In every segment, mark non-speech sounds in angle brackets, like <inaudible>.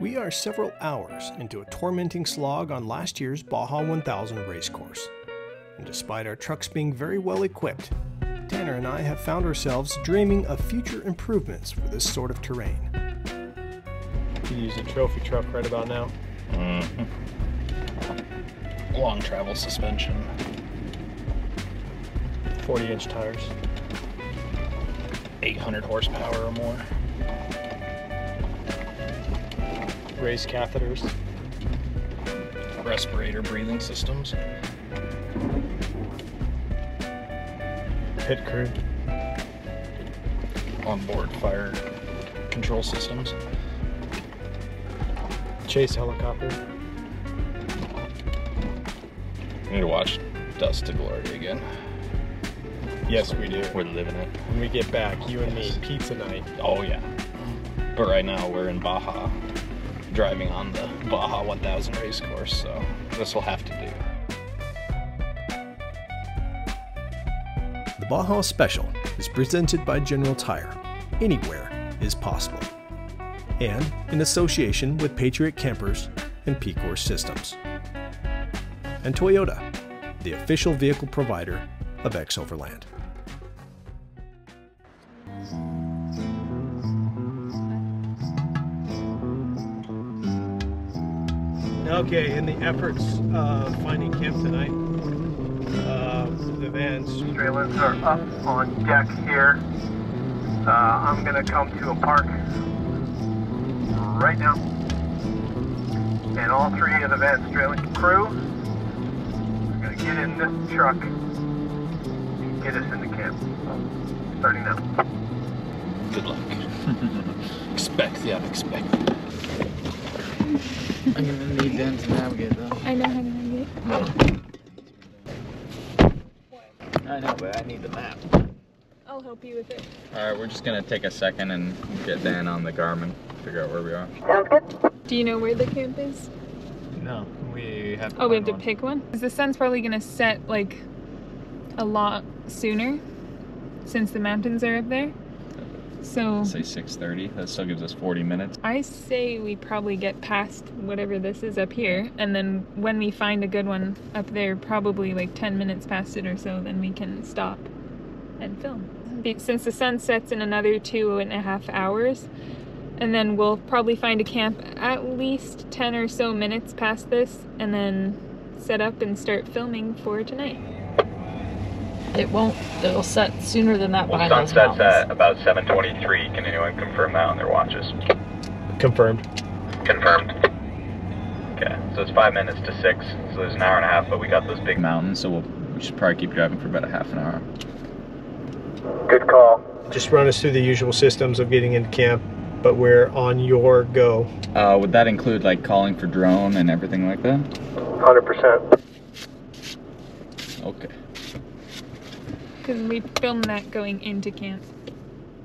We are several hours into a tormenting slog on last year's Baja 1000 racecourse. And despite our trucks being very well equipped, Tanner and I have found ourselves dreaming of future improvements for this sort of terrain. You use a trophy truck right about now. Mm-hmm. Long travel suspension. 40 inch tires. 800 horsepower or more. Raised catheters. Respirator breathing systems. Pit crew. Onboard fire control systems. Chase helicopter. We need to watch Dust to Glory again. Yes, we do. We're living it. When we get back, you and me, pizza night. Oh, yeah. But right now, we're in Baja, driving on the Baja 1000 race course, so this will have to do. The Baja Special is presented by General Tire. Anywhere is possible. And in association with Patriot Campers and PCOR Systems. And Toyota, the official vehicle provider of X Overland. Okay, in the efforts of finding camp tonight, uh, the vans. Trailers are up on deck here. Uh, I'm gonna come to a park right now. And all three of the Van Stralen crew are gonna get in this truck and get us into camp. Starting now. Good luck. <laughs> expect the unexpected. I'm gonna need them to navigate though. I know how to navigate. I know, but I need the map. I'll help you with it. Alright, we're just gonna take a second and get Dan on the Garmin, figure out where we are. Do you know where the camp is? No, we have Oh, we have to pick one? Because The sun's probably gonna set like a lot sooner since the mountains are up there. So Say 6.30, that still gives us 40 minutes. I say we probably get past whatever this is up here, and then when we find a good one up there, probably like 10 minutes past it or so, then we can stop and film. Since the sun sets in another two and a half hours, and then we'll probably find a camp at least 10 or so minutes past this, and then set up and start filming for tonight. It won't. It'll set sooner than that Well, behind those sunsets mountains. at about 7:23. Can anyone confirm that on their watches? Confirmed. Confirmed. Okay, so it's five minutes to six, so there's an hour and a half, but we got those big mountains, so we'll, we should probably keep driving for about a half an hour. Good call. Just run us through the usual systems of getting into camp, but we're on your go. Uh, would that include like calling for drone and everything like that? 100%. Okay. Because we filmed that going into camp.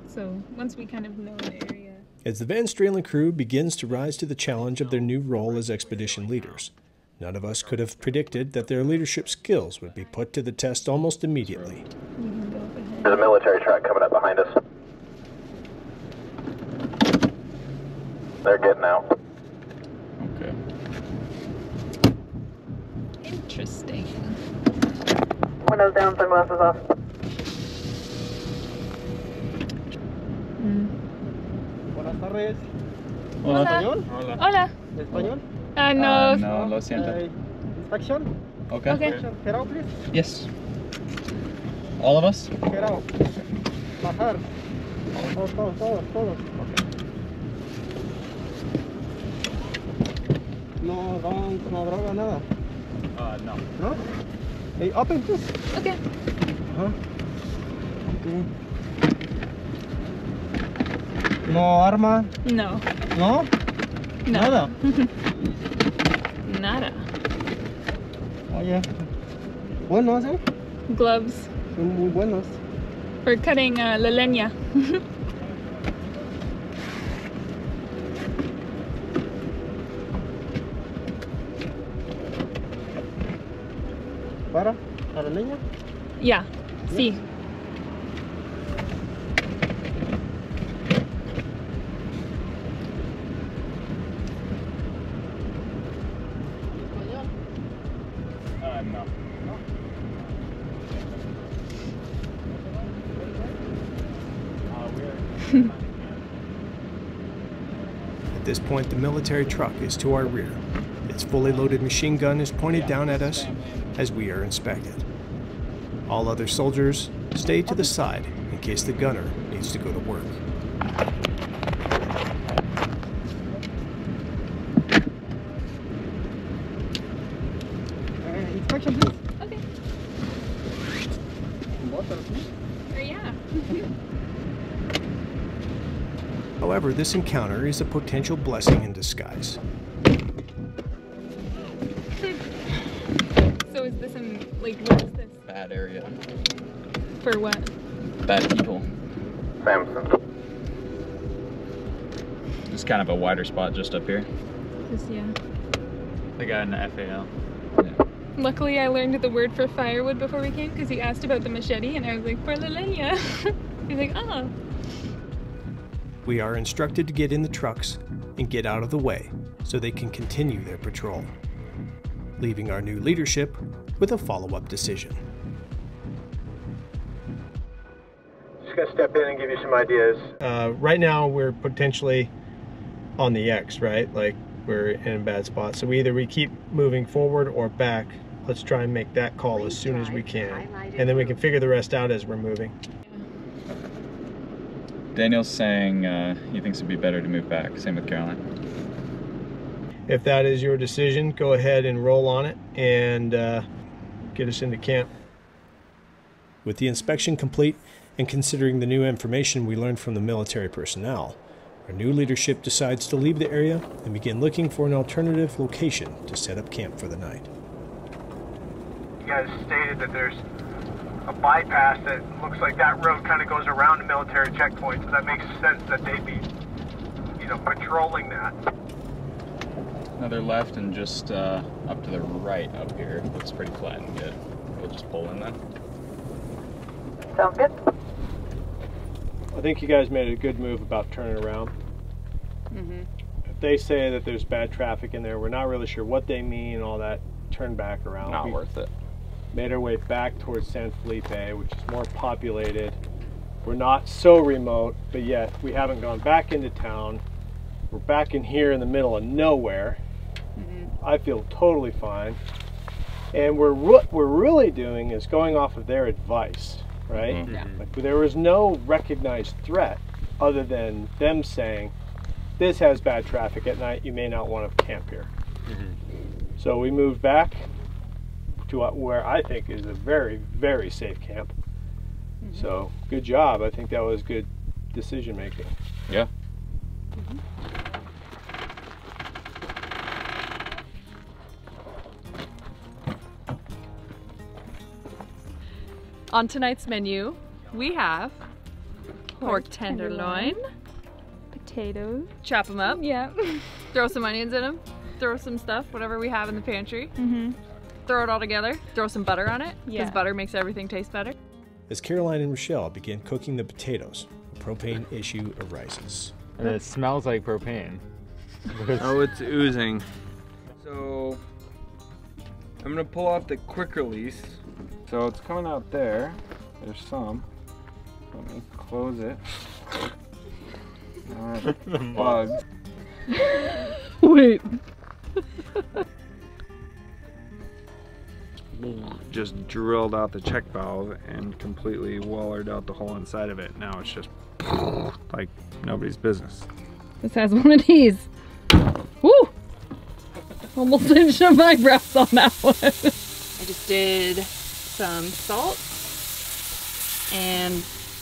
So once we kind of know the area. As the Van Stralen crew begins to rise to the challenge of their new role as expedition leaders, none of us could have predicted that their leadership skills would be put to the test almost immediately. We can go up ahead. There's a military truck coming up behind us. They're getting out. Okay. Interesting. Windows down, sunglasses off. Mm. Buenas tardes. Hola. Hola. Hola. ¿Español? Uh, no. Uh, no, lo siento. Eh, inspection. Okay. Okay. Get out, please. Yes. All of us? Get out. Bajar. Todos, todos, todos, todos. No van con droga, nada. Uh, no. ¿No? Hey, open, please. Okay. Ajá. Okay. No arma, No. no, No. nada. <laughs> Nada. Oye, buenos, eh? Gloves Son muy buenos. for cutting uh, la leña. ¿Para? ¿Para la leña? <laughs> yeah. Sí. The military truck is to our rear. Its fully loaded machine gun is pointed down at us as we are inspected. All other soldiers stay to the side in case the gunner needs to go to work. Inspection, please. Okay. Water, please. Oh, yeah. However, this encounter is a potential blessing in disguise. So is this in like what is this Bad area. for what? Bad people. Samson. Just kind of a wider spot just up here. Just yeah. The guy in the FAL. Luckily, I learned the word for firewood before we came because he asked about the machete, and I was like, for la leña. <laughs> He's like, oh. We are instructed to get in the trucks and get out of the way so they can continue their patrol, leaving our new leadership with a follow up decision. Just gonna step in and give you some ideas. Uh, right now, we're potentially on the X, right? Like we're in a bad spot. So we either we keep moving forward or back. Let's try and make that call as soon as we can, and then we can figure the rest out as we're moving. Daniel's saying uh, he thinks it'd be better to move back. Same with Caroline. If that is your decision, go ahead and roll on it and uh, get us into camp. With the inspection complete and considering the new information we learned from the military personnel, our new leadership decides to leave the area and begin looking for an alternative location to set up camp for the night. You guys stated that there's a bypass that looks like that road kind of goes around a military checkpoint, so that makes sense that they'd be, you know, patrolling that. Another left and just uh, up to the right up here. Looks pretty flat and good. We'll just pull in then. Sounds good. I think you guys made a good move about turning around. Mm -hmm. If they say that there's bad traffic in there, we're not really sure what they mean and all that. Turn back around. Not We worth it. Made our way back towards San Felipe, which is more populated. We're not so remote, but yet we haven't gone back into town. We're back in here in the middle of nowhere. Mm-hmm. I feel totally fine. And we're what we're really doing is going off of their advice, right? Mm-hmm. Like there was no recognized threat other than them saying, "This has bad traffic at night. You may not want to camp here." Mm-hmm. So we moved back to where I think is a very, very safe camp. So good job. I think that was good decision making. Yeah. On tonight's menu, we have pork tenderloin. Potatoes. Chop them up, Yeah. <laughs> throw some onions in them, throw some stuff, whatever we have in the pantry. mm-hmm. Throw it all together, throw some butter on it, because Yeah. butter makes everything taste better. As Caroline and Rachelle begin cooking the potatoes, a propane issue arises. And it smells like propane. <laughs> Oh, it's oozing. So I'm gonna pull off the quick release. So it's coming out there. There's some. Let me close it. Alright, bugs. <laughs> <laughs> Wait. Just drilled out the check valve and completely wallered out the hole inside of it. Now it's just like nobody's business. This has one of these. Woo! Almost didn't shove my breath on that one. I just did some salt and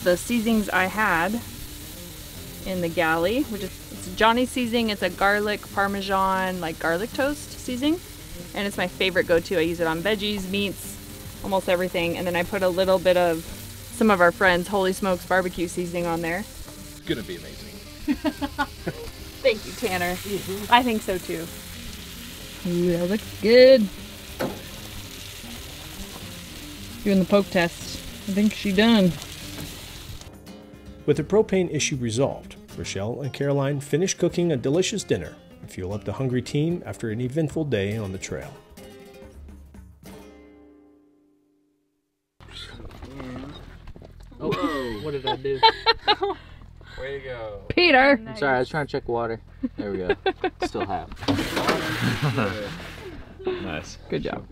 the seasonings I had in the galley, which is it's Johnny seasoning. It's a garlic parmesan, like garlic toast seasoning, and it's my favorite go-to. I use it on veggies, meats, almost everything. And then I put a little bit of some of our friends' Holy Smokes barbecue seasoning on there. It's gonna be amazing. <laughs> Thank you, Tanner. Mm-hmm. I think so too. Ooh, that looks good. Doing the poke test. I think she done. With the propane issue resolved, Rachelle and Caroline finish cooking a delicious dinner and fuel up the hungry team after an eventful day on the trail. Do? <laughs> Way to go. Peter! I'm sorry, I was trying to check water. There we go. <laughs> Still have. <laughs> nice. Good job.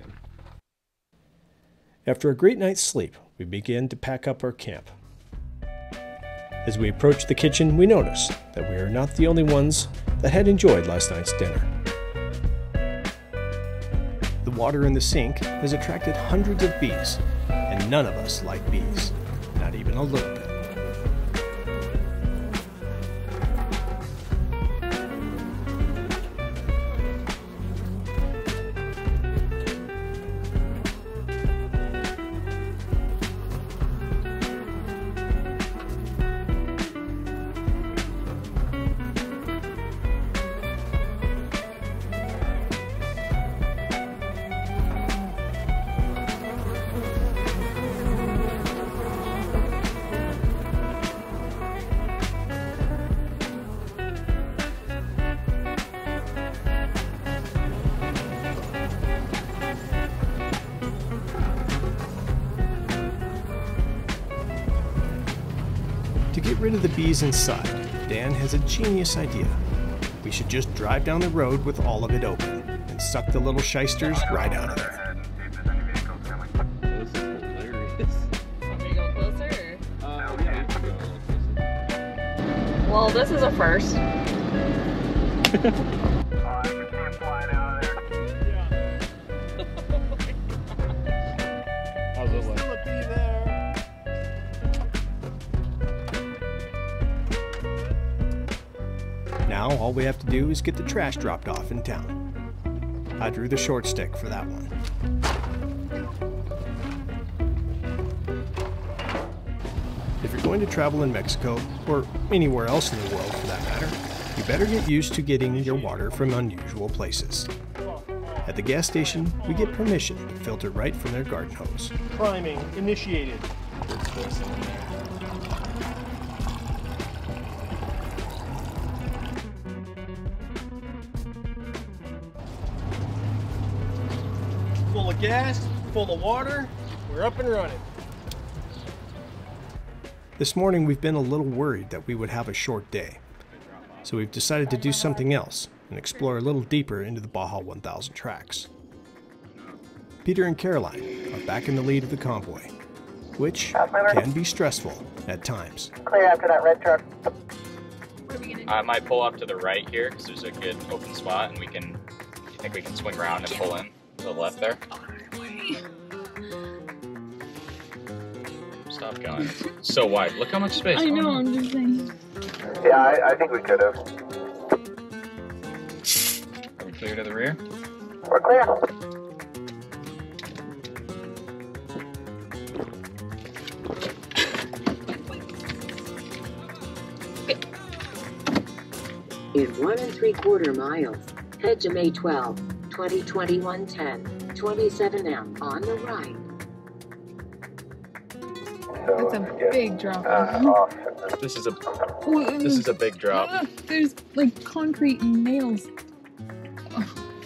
After a great night's sleep, we begin to pack up our camp. As we approach the kitchen, we notice that we are not the only ones that had enjoyed last night's dinner. The water in the sink has attracted hundreds of bees, and none of us like bees, not even a little bit. Rid of the bees inside, Dan has a genius idea. We should just drive down the road with all of it open and suck the little shysters right out of there. This is hilarious. Want me to go closer? Uh, yeah, you can go a little closer. Well, this is a first. <laughs> do is get the trash dropped off in town. I drew the short stick for that one. If you're going to travel in Mexico, or anywhere else in the world for that matter, you better get used to getting your water from unusual places. At the gas station, we get permission to filter right from their garden hose. Priming initiated. Gas, full of water, we're up and running. This morning we've been a little worried that we would have a short day. So we've decided to do something else and explore a little deeper into the Baja 1000 tracks. Peter and Caroline are back in the lead of the convoy, which can be stressful at times. Clear after that red truck. I might pull up to the right here because there's a good open spot, and we can. You think we can swing around and pull in to the left there? Stop going. So wide. Look how much space. I know, I'm just saying. Yeah, I, I think we could have. Are we clear to the rear? We're clear. In one and three quarter miles, head to May 12, 2021 10, 27M on the right. That's a big drop. This is a this is a big drop. Ah, There's like concrete nails.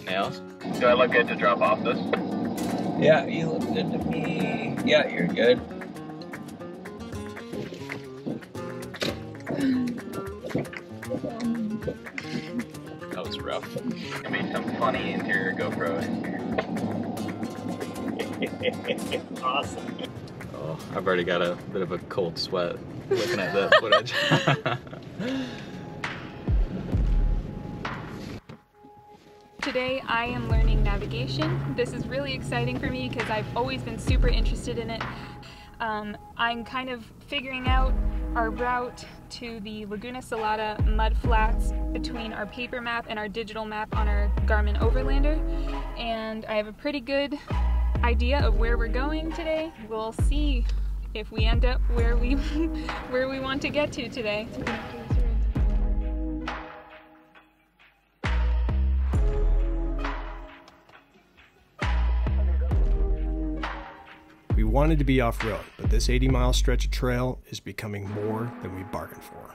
Nails. Do I look good to drop off this? Yeah, you look good to me. Yeah, you're good. <sighs> That was rough. I made some funny interior GoPro in here. Awesome. Oh, I've already got a bit of a cold sweat looking at that <laughs> footage. Today I am learning navigation. This is really exciting for me because I've always been super interested in it. Um, I'm kind of figuring out our route to the Laguna Salada mud flats between our paper map and our digital map on our Garmin Overlander. And I have a pretty good idea of where we're going today. We'll see if we end up where we <laughs> where we want to get to today. We wanted to be off road, but this 80 mile stretch of trail is becoming more than we bargained for.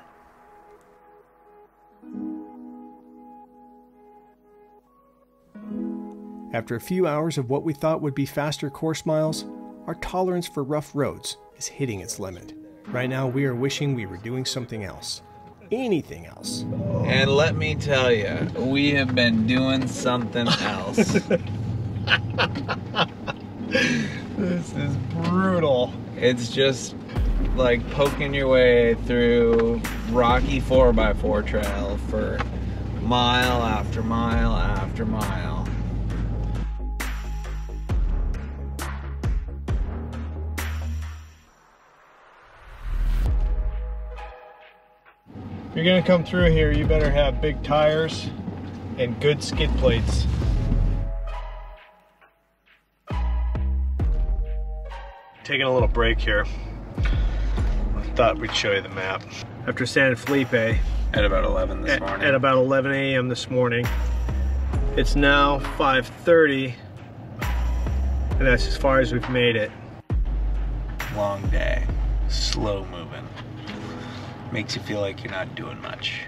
After a few hours of what we thought would be faster course miles, our tolerance for rough roads is hitting its limit. Right now, we are wishing we were doing something else. anything else. And let me tell you, we have been doing something else. <laughs> This is brutal. It's just like poking your way through rocky 4x4 trail for mile after mile after mile. You're gonna come through here, you better have big tires and good skid plates. Taking a little break here. I thought we'd show you the map. After San Felipe, At about 11 this at, morning. at about 11 a.m. this morning. It's now 5.30, and that's as far as we've made it. Long day, slow moving. Makes you feel like you're not doing much.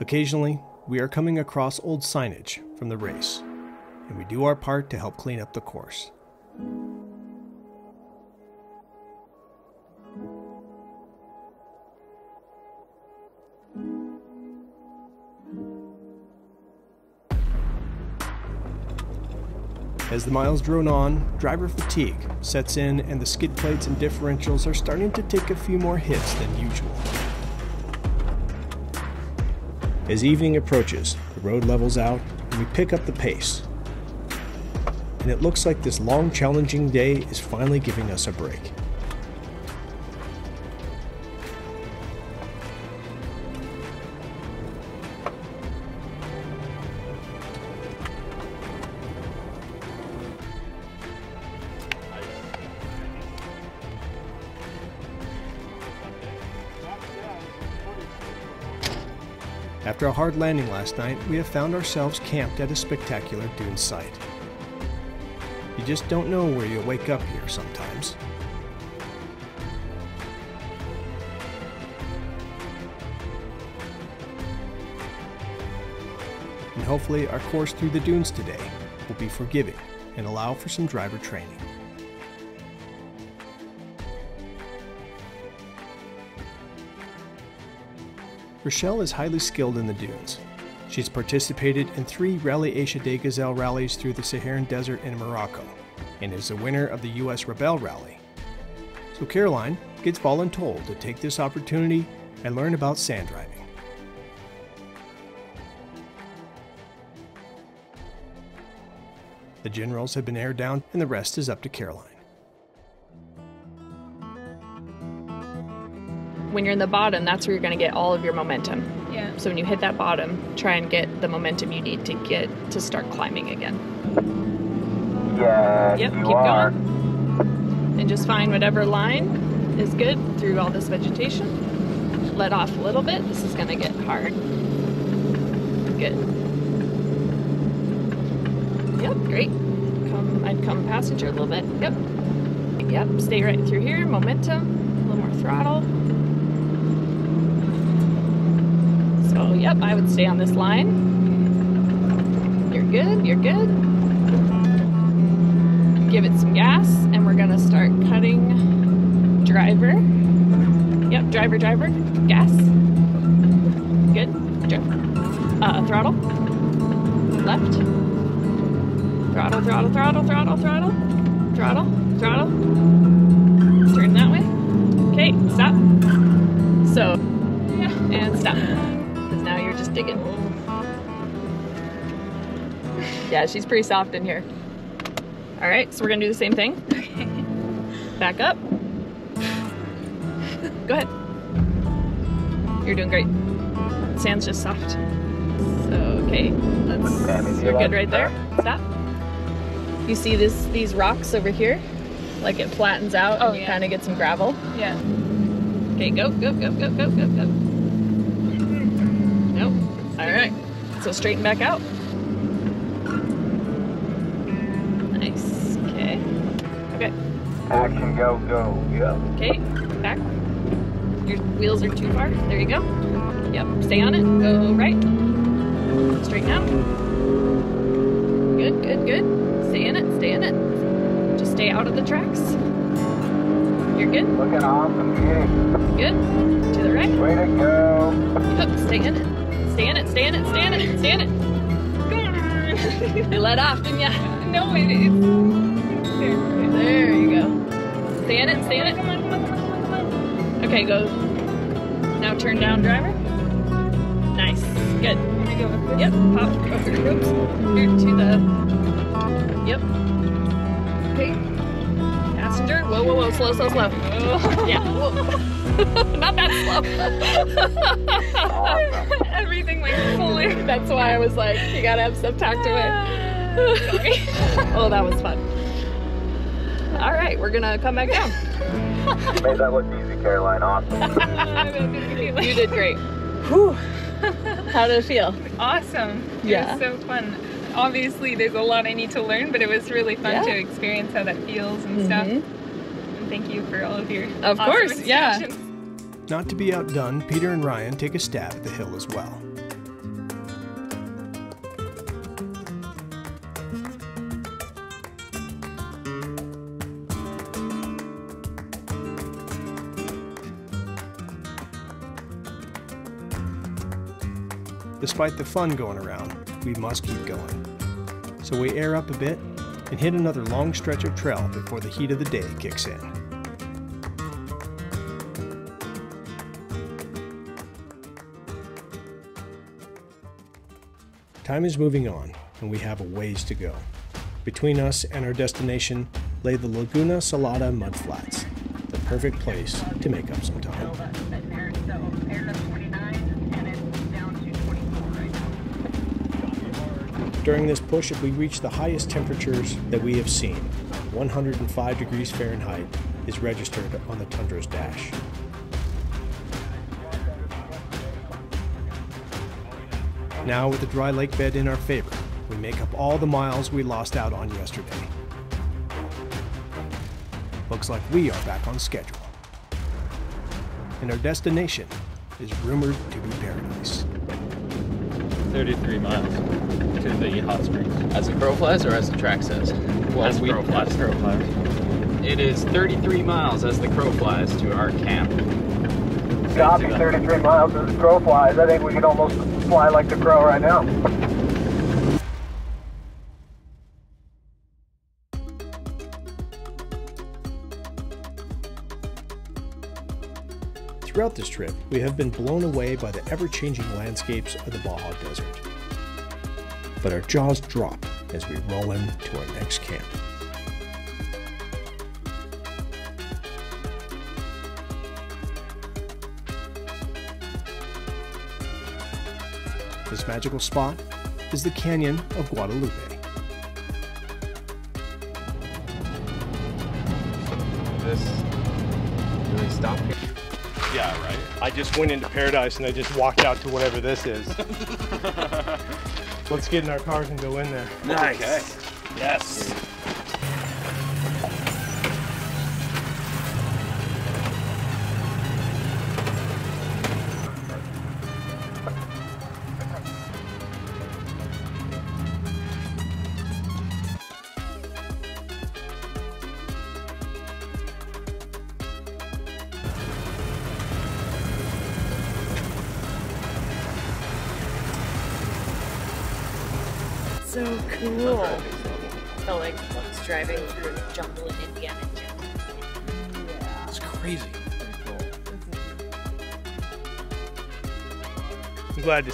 Occasionally, we are coming across old signage from the race, and we do our part to help clean up the course. As the miles drone on, driver fatigue sets in and the skid plates and differentials are starting to take a few more hits than usual. As evening approaches, the road levels out and we pick up the pace. And it looks like this long, challenging day is finally giving us a break. After a hard landing last night, we have found ourselves camped at a spectacular dune site. You just don't know where you'll wake up here sometimes. And hopefully, our course through the dunes today will be forgiving and allow for some driver training. Rachelle is highly skilled in the dunes. She's participated in three Rallye Aïcha des Gazelles rallies through the Saharan Desert in Morocco, and is a winner of the U.S. Rebel Rally. So Caroline gets voluntold to take this opportunity and learn about sand driving. The generals have been aired down, and the rest is up to Caroline. When you're in the bottom, that's where you're going to get all of your momentum. Yeah. So when you hit that bottom, try and get the momentum you need to get to start climbing again. Yeah, Yep, you keep are. going. And just find whatever line is good through all this vegetation. Let off a little bit. This is going to get hard. Good. Yep, great. Come, I'd come passenger a little bit. Yep. Yep, stay right through here. Momentum, a little more throttle. So, yep, I would stay on this line. You're good, you're good. Give it some gas, and we're gonna start cutting driver. Yep, driver, driver, gas. Good. Uh, throttle. Left. Throttle, throttle, throttle, throttle, throttle. Throttle, throttle. Turn that way. Okay, stop. Because now digging. Yeah, she's pretty soft in here. All right, so we're gonna do the same thing. Back up. Go ahead. You're doing great. Sand's just soft. So, okay, that's, you're good right there. Stop. You see this these rocks over here? Like it flattens out Oh, and you yeah. kind of get some gravel. Yeah. Okay, go, go, go, go, go, go, go. So straighten back out. Nice. Okay. Okay. Action, go, go. Yep. Okay. Back. Your wheels are too far. There you go. Yep. Stay on it. Go right. Straighten out. Good, good, good. Stay in it, stay in it. Just stay out of the tracks. You're good. Looking awesome. Good. To the right. Way to go. Yep, stay in it. Stay in it, stay in it, stay in it, stay in it. <laughs> you let off, didn't ya? <laughs> No, it is. There. There you go. Stay in it, stay in it. Come on, come on, come on, come on. Okay, go. Now turn down, driver. Nice. Good. Here we go. Yep, pop. <laughs> Oops. Here to the. Yep. Okay. Passenger. Whoa, whoa, whoa. Slow, slow, slow. Yeah. Whoa. Not that slow. Everything like pulling. <laughs> That's why I was like, you gotta have stuff tucked away. Sorry. oh, that was fun. All right, we're gonna come back down. <laughs> Made that look easy, Caroline. Awesome. <laughs> You did great. Whew. How did it feel? Awesome. It Yeah. was so fun. Obviously, there's a lot I need to learn, but it was really fun Yeah. to experience how that feels and stuff. Mhm. And thank you for all of your Of awesome course, yeah. Not to be outdone, Peter and Ryan take a stab at the hill as well. Despite the fun going around, we must keep going. So we air up a bit and hit another long stretch of trail before the heat of the day kicks in. Time is moving on, and we have a ways to go. Between us and our destination lay the Laguna Salada mud flats, the perfect place to make up some time. During this push, we reach the highest temperatures that we have seen. 105 degrees Fahrenheit is registered on the Tundra's dash. Now, with the dry lake bed in our favor, we make up all the miles we lost out on yesterday. Looks like we are back on schedule. And our destination is rumored to be paradise. 33 miles to the hot springs. As the crow flies or as the track says? Well, as the crow flies. as crow flies. It is 33 miles as the crow flies to our camp. Copy, 33 miles as the crow flies. I think we can almost fly like the crow right now. Throughout this trip, we have been blown away by the ever changing landscapes of the Baja Desert. But our jaws drop as we roll into our next camp. This magical spot is the Canyon of Guadalupe. This. Do they stop here? Yeah, right. I just went into paradise and I just walked out to whatever this is. <laughs> Let's get in our cars and go in there. Nice. Yes.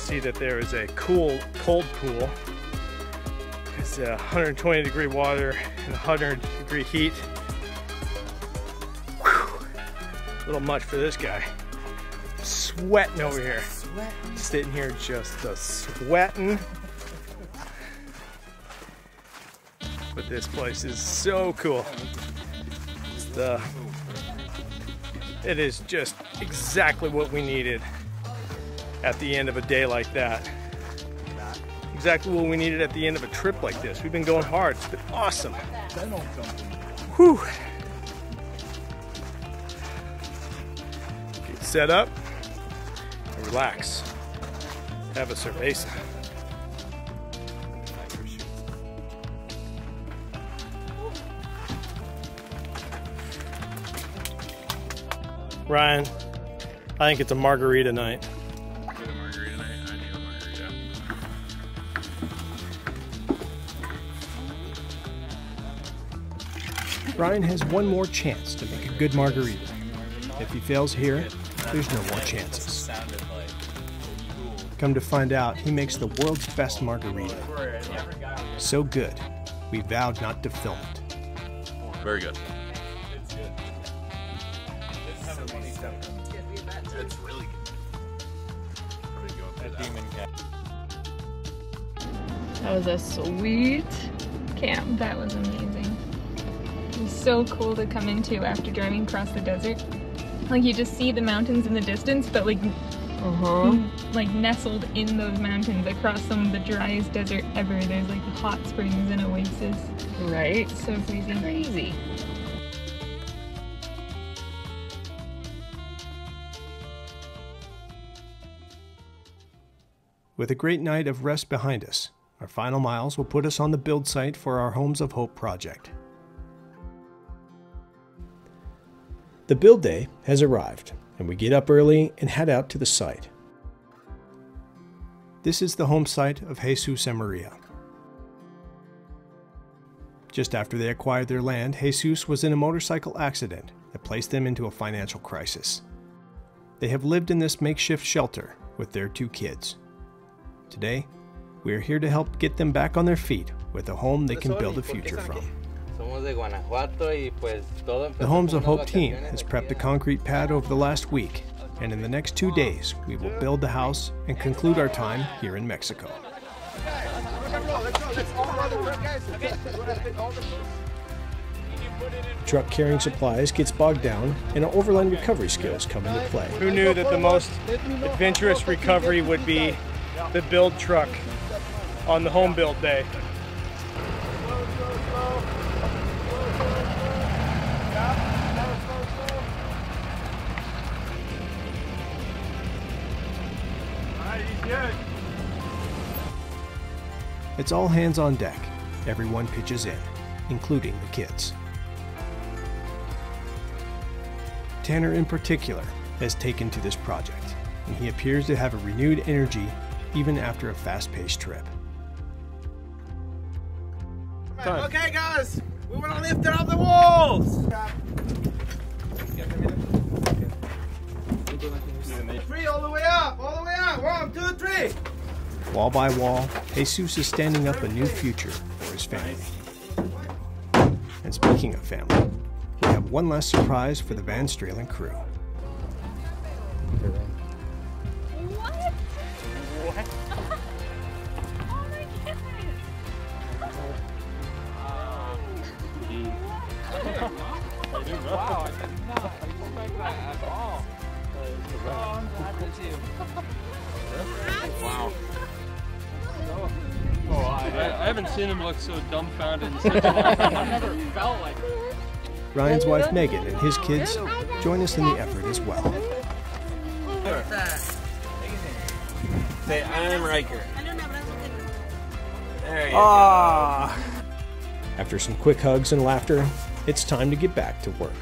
See that there is a cool, cold pool. It's uh, 120 degree water and 100 degree heat. Whew. A little much for this guy. Sweating over here. Sitting here just a sweating. But this place is so cool. It's the it is just exactly what we needed at the end of a day like that. Exactly what we needed at the end of a trip like this. We've been going hard. It's been awesome. Whew. Get set up and relax. Have a cerveza. Ryan, I think it's a margarita night. Ryan has one more chance to make a good margarita. If he fails here, there's no more chances. Come to find out, he makes the world's best margarita. So good, we vowed not to film it. Very good. That was a sweet camp. That was amazing. It was so cool to come into after driving across the desert. Like you just see the mountains in the distance, but like Uh-huh. like nestled in those mountains across some of the driest desert ever. There's like hot springs and oasis. Right? So crazy. Crazy. With a great night of rest behind us, our final miles will put us on the build site for our Homes of Hope project. The build day has arrived, and we get up early and head out to the site. This is the home site of Jesus and Maria. Just after they acquired their land, Jesus was in a motorcycle accident that placed them into a financial crisis. They have lived in this makeshift shelter with their two kids. Today, we are here to help get them back on their feet with a home they can build a future from. Somos de Guanajuato y pues todo The Homes of Hope team has prepped a concrete pad over the last week, and in the next two days, we will build the house and conclude our time here in Mexico. Truck carrying supplies gets bogged down, and our overland recovery skills come into play. Who knew that the most adventurous recovery would be the build truck on the home build day? It's all hands on deck. Everyone pitches in, including the kids. Tanner, in particular, has taken to this project, and he appears to have a renewed energy even after a fast paced trip. Okay, guys, we want to lift it up the walls. Three all the way up, all the way up. One, two, three. Wall by wall, Jesus is standing up a new future for his family. And speaking of family, we have one last surprise for the Van Stralen crew. Ryan's wife Megan and his kids join us in the effort as well. Say, I'm Riker. There you Ah. After some quick hugs and laughter, it's time to get back to work.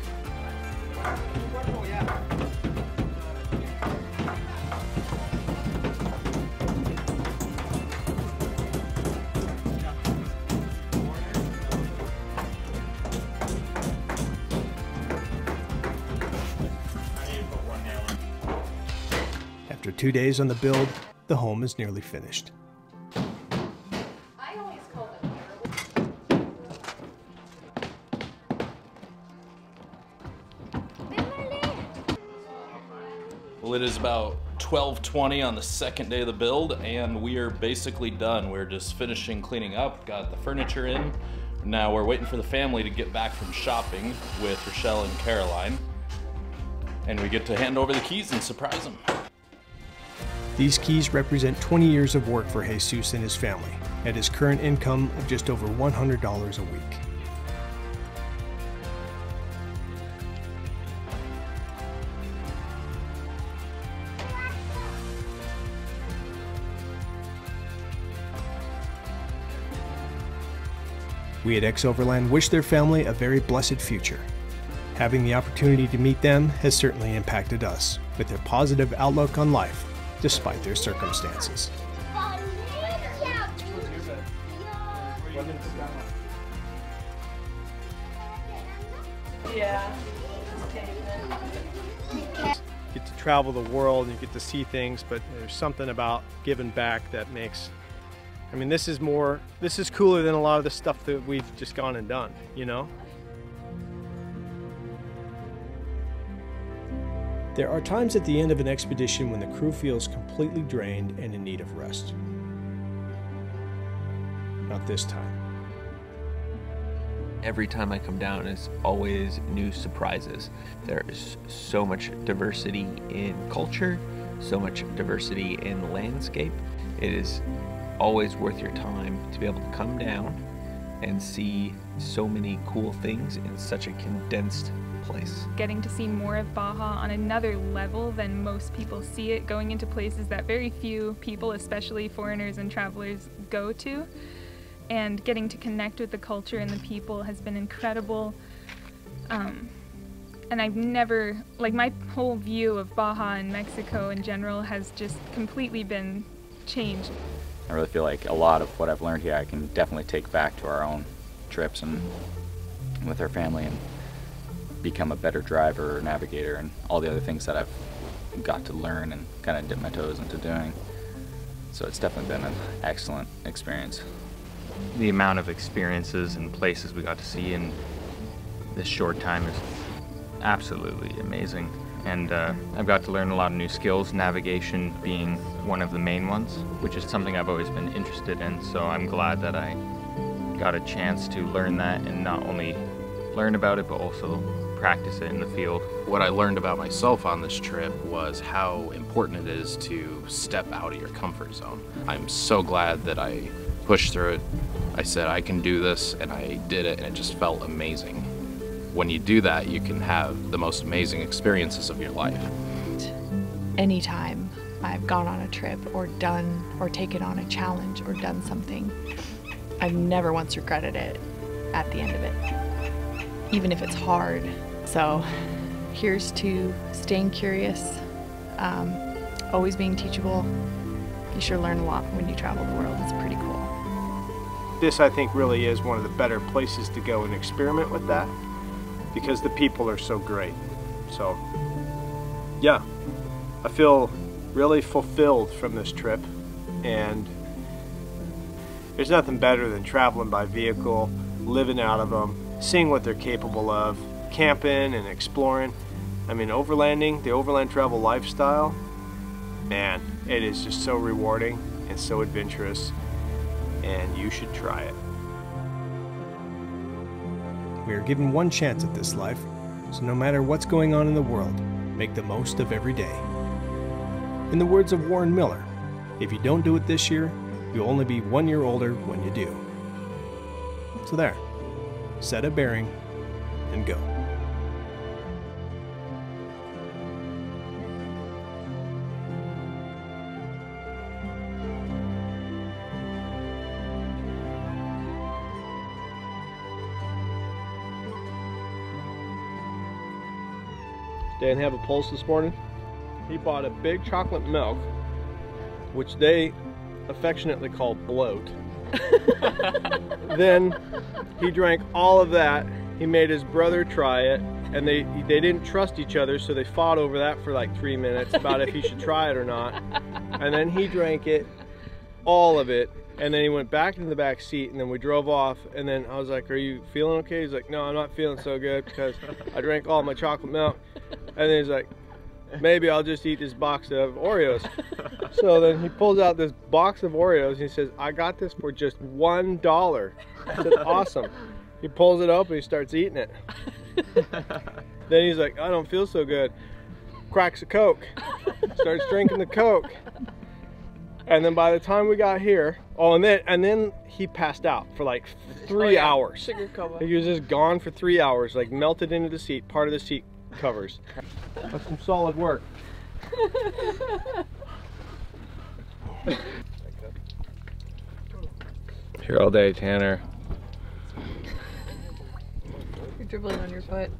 Two days on the build, the home is nearly finished. Well, it is about 12:20 on the second day of the build, and we are basically done. We're just finishing cleaning up, got the furniture in. Now we're waiting for the family to get back from shopping with Rachelle and Caroline, and we get to hand over the keys and surprise them. These keys represent 20 years of work for Jesus and his family, at his current income of just over $100 a week. We at X Overland wish their family a very blessed future. Having the opportunity to meet them has certainly impacted us with their positive outlook on life despite their circumstances. Yeah. get to travel the world and you get to see things, but there's something about giving back that makes. I mean, this is more, this is cooler than a lot of the stuff that we've just gone and done, you know? There are times at the end of an expedition when the crew feels completely drained and in need of rest. Not this time. Every time I come down it's always new surprises. There is so much diversity in culture, so much diversity in landscape. It is always worth your time to be able to come down and see so many cool things in such a condensed place. Getting to see more of Baja on another level than most people see it, going into places that very few people, especially foreigners and travelers, go to. And getting to connect with the culture and the people has been incredible. Um, and I've never, like, my whole view of Baja and Mexico in general has just completely been changed. I really feel like a lot of what I've learned here I can definitely take back to our own trips and with our family and become a better driver or navigator and all the other things that I've got to learn and kind of dip my toes into doing. So it's definitely been an excellent experience. The amount of experiences and places we got to see in this short time is absolutely amazing. And uh, I've got to learn a lot of new skills, navigation being one of the main ones, which is something I've always been interested in. So I'm glad that I got a chance to learn that and not only learn about it, but also practice it in the field. What I learned about myself on this trip was how important it is to step out of your comfort zone. I'm so glad that I pushed through it. I said, I can do this, and I did it, and it just felt amazing. When you do that, you can have the most amazing experiences of your life. Anytime I've gone on a trip or done or taken on a challenge or done something, I've never once regretted it at the end of it, even if it's hard. So here's to staying curious, um, always being teachable. You sure learn a lot when you travel the world. It's pretty cool. This, I think, really is one of the better places to go and experiment with that because the people are so great. So, yeah, I feel really fulfilled from this trip and there's nothing better than traveling by vehicle, living out of them, seeing what they're capable of, camping and exploring. I mean, overlanding, the overland travel lifestyle, man, it is just so rewarding and so adventurous, and you should try it. We are given one chance at this life, so no matter what's going on in the world, make the most of every day. In the words of Warren Miller, if you don't do it this year, you'll only be one year older when you do. So there, set a bearing and go. Dan have a pulse this morning. He bought a big chocolate milk, which they affectionately call bloat. <laughs> then he drank all of that. He made his brother try it, and they they didn't trust each other, so they fought over that for like three minutes about if he should try it or not. And then he drank it, all of it, and then he went back into the back seat, and then we drove off. And then I was like, "Are you feeling okay?" He's like, "No, I'm not feeling so good because I drank all my chocolate milk." And then he's like, maybe I'll just eat this box of Oreos. <laughs> so then he pulls out this box of Oreos and he says, I got this for just one dollar. I said, <laughs> awesome. He pulls it open, he starts eating it. <laughs> then he's like, I don't feel so good. Cracks a Coke. Starts drinking the Coke. And then by the time we got here, oh, and then and then he passed out for like oh, three Oh, yeah. hours. Sugar coma. He was just gone for three hours, like melted into the seat, part of the seat covers. That's some solid work. Here all day, Tanner. You're dribbling on your foot.